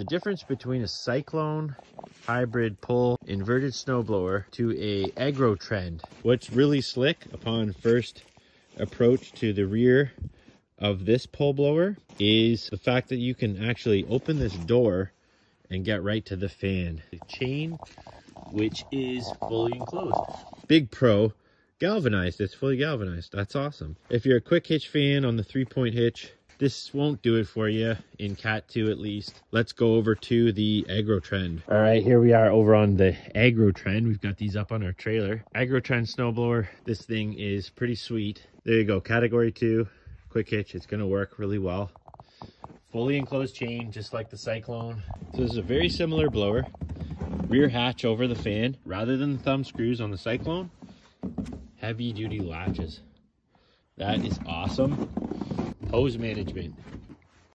the difference between a Cyclone hybrid pull inverted snowblower to a Agro Trend. What's really slick upon first approach to the rear of this pull blower is the fact that you can actually open this door and get right to the fan. The chain, which is fully enclosed. Big pro, galvanized, it's fully galvanized. That's awesome. If you're a quick hitch fan on the three point hitch, this won't do it for you in cat 2 at least. Let's go over to the agro trend. All right here we are over on the agro trend. We've got these up on our trailer. Agro trend snowblower. This thing is pretty sweet. There you go. Category 2 quick hitch. It's going to work really well. Fully enclosed chain just like the cyclone. So this is a very similar blower. Rear hatch over the fan. Rather than the thumb screws on the cyclone heavy duty latches. That is awesome hose management